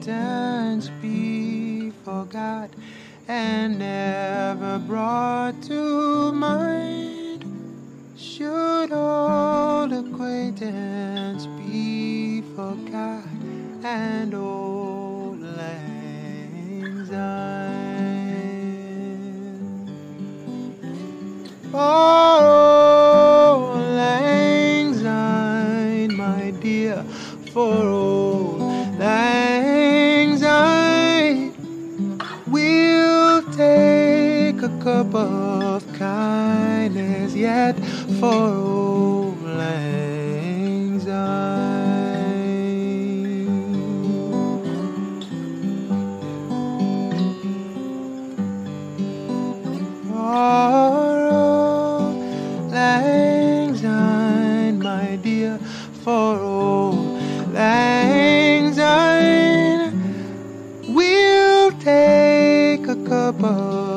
acquaintance be forgot and never brought to mind? Should old acquaintance be forgot and auld lang syne? Oh, lang syne, my dear, for auld lang remarkable of kindness, yet for auld lang. For auld lang my dear, for auld lang we'll take a cup of